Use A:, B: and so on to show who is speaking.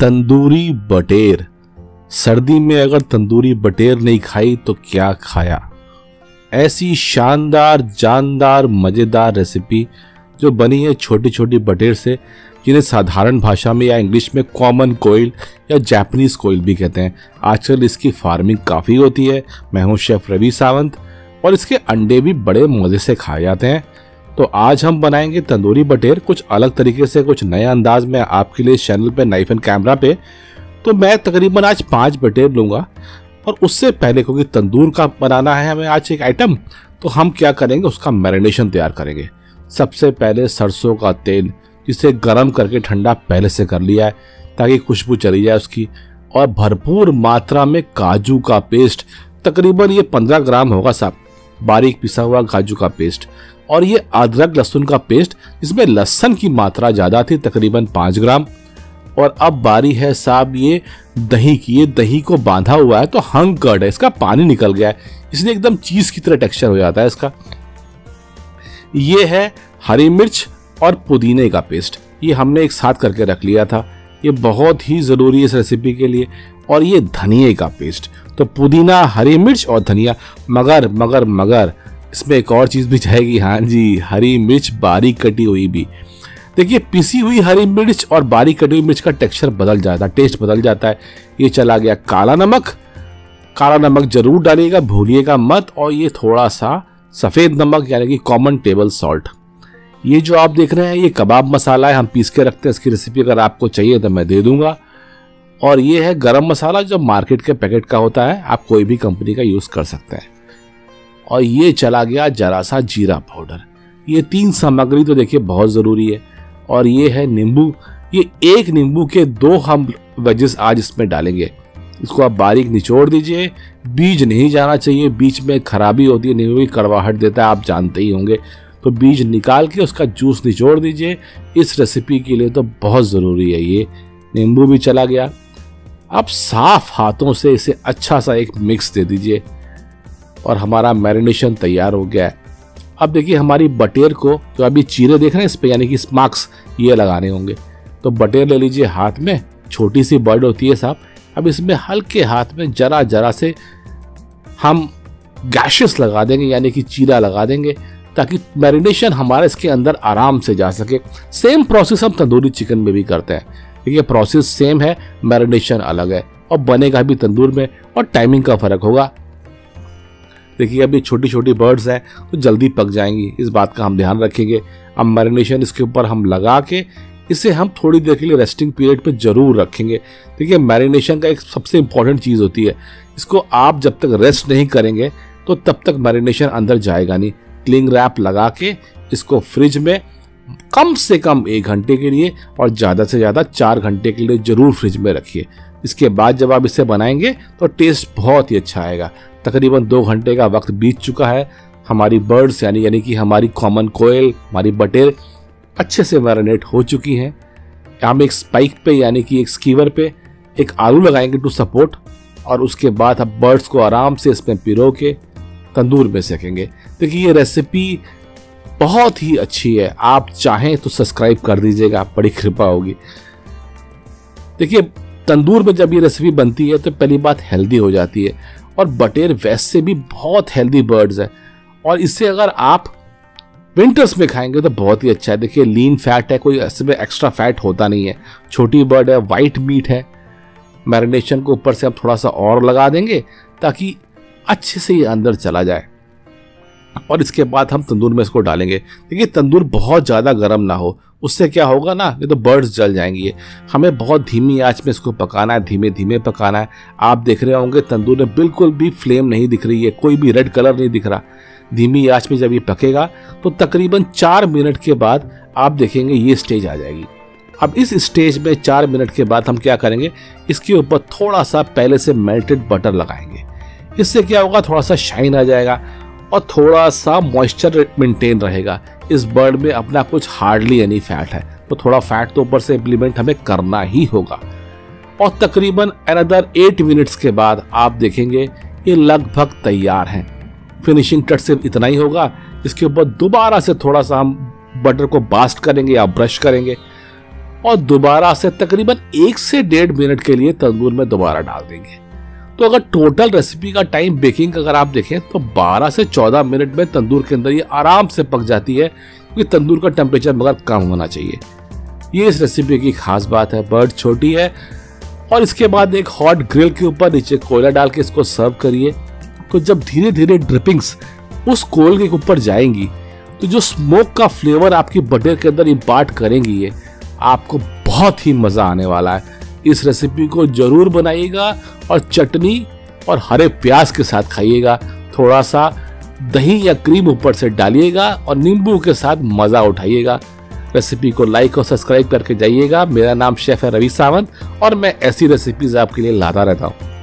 A: तंदूरी बटेर। सर्दी में अगर तंदूरी बटेर नहीं खाई तो क्या खाया? ऐसी शानदार, जानदार, मज़ेदार रेसिपी जो बनी है छोटी छोटी बटेर से, जिन्हें साधारण भाषा में या इंग्लिश में कॉमन कोयल या जापानीज कोयल भी कहते हैं। आजकल इसकी फ़ार्मिंग काफ़ी होती है। मैं हूँ शेफ रवि सावंत और इसके अंडे भी बड़े मज़े से खाए जाते हैं। तो आज हम बनाएँगे तंदूरी बटेर। कुछ अलग तरीके से, कुछ नए अंदाज में आपके लिए चैनल पे नाइफ एंड कैमरा पे। तो मैं तकरीबन आज पाँच बटेर लूँगा। और उससे पहले, क्योंकि तंदूर का बनाना है हमें आज एक आइटम तो हम क्या करेंगे, उसका मैरिनेशन तैयार करेंगे। सबसे पहले सरसों का तेल, जिसे गर्म करके ठंडा पहले से कर लिया है, ताकि खुशबू चली जाए उसकी। और भरपूर मात्रा में काजू का पेस्ट तकरीबन ये पंद्रह ग्राम होगा साहब। बारीक पिसा हुआ काजू का पेस्ट और ये अदरक लहसुन का पेस्ट, जिसमें लहसन की मात्रा ज़्यादा थी, तकरीबन पाँच ग्राम। और अब बारी है साहब ये दही की। ये दही को बांधा हुआ है तो हंग कर्ड है, इसका पानी निकल गया है। इसलिए एकदम चीज़ की तरह टेक्सचर हो जाता है इसका। ये है हरी मिर्च और पुदीने का पेस्ट ये हमने एक साथ करके रख लिया था। ये बहुत ही ज़रूरी है इस रेसिपी के लिए। और ये धनिए का पेस्ट तो पुदीना, हरी मिर्च और धनिया, मगर मगर मगर इसमें एक और चीज़ भी जाएगी। हाँ जी, हरी मिर्च बारीक कटी हुई भी। देखिए, पिसी हुई हरी मिर्च और बारीक कटी हुई मिर्च का टेक्सचर बदल जाता है टेस्ट बदल जाता है। ये चला गया काला नमक। काला नमक ज़रूर डालिएगा, भूलिएगा मत और ये थोड़ा सा सफ़ेद नमक, यानी कि कॉमन टेबल सॉल्ट ये जो आप देख रहे हैं, ये कबाब मसाला है, हम पीस के रखते हैं, इसकी रेसिपी अगर आपको चाहिए तो मैं दे दूँगा। और ये है गरम मसाला जो मार्केट के पैकेट का होता है, आप कोई भी कंपनी का यूज़ कर सकते हैं। और ये चला गया जरा सा जीरा पाउडर। ये तीन सामग्री तो देखिए बहुत ज़रूरी है। और ये है नींबू। ये एक नींबू के दो हम वेजेस आज इसमें डालेंगे। इसको आप बारीक निचोड़ दीजिए। बीज नहीं जाना चाहिए। बीच में खराबी होती है, नींबू की कड़वाहट देता है, आप जानते ही होंगे। तो बीज निकाल के उसका जूस निचोड़ दीजिए। इस रेसिपी के लिए तो बहुत ज़रूरी है ये। नींबू भी चला गया। अब साफ़ हाथों से इसे अच्छा सा एक मिक्स दे दीजिए। और हमारा मैरिनेशन तैयार हो गया है। अब देखिए हमारी बटेर को जो अभी चीरे देख रहे हैं, इस पर यानी कि स्मार्क्स ये लगाने होंगे। तो बटेर ले लीजिए हाथ में, छोटी सी बर्ड होती है साहब। अब इसमें हल्के हाथ में जरा जरा से हम गैशेस लगा देंगे, यानी कि चीरा लगा देंगे, ताकि मैरिनेशन हमारा इसके अंदर आराम से जा सके। सेम प्रोसेस हम तंदूरी चिकन में भी करते हैं। देखिए प्रोसेस सेम है मैरिनेशन अलग है। और बनेगा भी तंदूर में, और टाइमिंग का फ़र्क होगा। देखिए, अभी छोटी छोटी बर्ड्स हैं तो जल्दी पक जाएँगी। इस बात का हम ध्यान रखेंगे। अब मैरिनेशन इसके ऊपर हम लगा के इसे हम थोड़ी देर के लिए रेस्टिंग पीरियड पे ज़रूर रखेंगे। देखिए मैरिनेशन का एक सबसे इंपॉर्टेंट चीज़ होती है, इसको आप जब तक रेस्ट नहीं करेंगे तो तब तक मैरिनेशन अंदर जाएगा नहीं। क्लिंग रैप लगा के इसको फ्रिज में कम से कम एक घंटे के लिए और ज़्यादा से ज़्यादा चार घंटे के लिए ज़रूर फ्रिज में रखिए। इसके बाद जब आप इसे बनाएँगे तो टेस्ट बहुत ही अच्छा आएगा। तकरीबन दो घंटे का वक्त बीत चुका है। हमारी बर्ड्स यानी यानी कि हमारी कॉमन कोयल हमारी बटेर अच्छे से मैरिनेट हो चुकी हैं। हम एक स्पाइक पे, यानी कि एक स्कीवर पे एक आलू लगाएँगे टू सपोर्ट और उसके बाद हम बर्ड्स को आराम से इसमें पिरो के तंदूर में सेकेंगे। देखिए, ये रेसिपी बहुत ही अच्छी है। आप चाहें तो सब्सक्राइब कर दीजिएगा बड़ी कृपा होगी। देखिए, तंदूर में जब ये रेसिपी बनती है तो पहली बात हेल्दी हो जाती है। और बटेर वैसे भी बहुत हेल्दी बर्ड्स हैं। और इससे अगर आप विंटर्स में खाएँगे तो बहुत ही अच्छा है। देखिए लीन फैट है, कोई ऐसे में एक्स्ट्रा फैट होता नहीं है। छोटी बर्ड है वाइट मीट है। मैरिनेशन को ऊपर से आप थोड़ा सा और लगा देंगे ताकि अच्छे से ये अंदर चला जाए। और इसके बाद हम तंदूर में इसको डालेंगे। देखिए, तंदूर बहुत ज़्यादा गर्म ना हो, उससे क्या होगा ना ये तो बर्ड्स जल जाएँगी। हमें बहुत धीमी आँच में इसको पकाना है, धीमे धीमे पकाना है। आप देख रहे होंगे, तंदूर में बिल्कुल भी फ्लेम नहीं दिख रही है, कोई भी रेड कलर नहीं दिख रहा। धीमी आँच में जब ये पकेगा तो तकरीबन चार मिनट के बाद आप देखेंगे ये स्टेज आ जाएगी। अब इस स्टेज में चार मिनट के बाद हम क्या करेंगे, इसके ऊपर थोड़ा सा पहले से मेल्टेड बटर लगाएँगे। इससे क्या होगा, थोड़ा सा शाइन आ जाएगा। और थोड़ा सा मॉइस्चर मेंटेन रहेगा। इस बर्ड में अपना कुछ हार्डली एनी फैट है। तो थोड़ा फैट तो ऊपर से इम्प्लीमेंट हमें करना ही होगा। और तकरीबन अनदर एट मिनट्स के बाद आप देखेंगे, ये लगभग तैयार हैं। फिनिशिंग टच सिर्फ़ इतना ही होगा। इसके ऊपर दोबारा से थोड़ा सा हम बटर को बास्ट करेंगे या ब्रश करेंगे। और दोबारा से तकरीबन एक से डेढ़ मिनट के लिए तंदूर में दोबारा डाल देंगे। तो अगर टोटल रेसिपी का टाइम बेकिंग का अगर आप देखें तो 12 से 14 मिनट में तंदूर के अंदर ये आराम से पक जाती है, क्योंकि तंदूर का टेम्परेचर मगर कम होना चाहिए। ये इस रेसिपी की खास बात है बर्ड छोटी है, और इसके बाद एक हॉट ग्रिल के ऊपर नीचे कोयला डाल के इसको सर्व करिए। तो जब धीरे धीरे ड्रिपिंग्स उस कोयल के ऊपर जाएँगी तो जो स्मोक का फ्लेवर आपकी बटर के अंदर इम्पार्ट करेंगी, ये आपको बहुत ही मज़ा आने वाला है। इस रेसिपी को ज़रूर बनाइएगा और चटनी और हरे प्याज के साथ खाइएगा। थोड़ा सा दही या क्रीम ऊपर से डालिएगा और नींबू के साथ मज़ा उठाइएगा। रेसिपी को लाइक और सब्सक्राइब करके जाइएगा। मेरा नाम शेफ है रवि सावंत और मैं ऐसी रेसिपीज़ आपके लिए लाता रहता हूँ।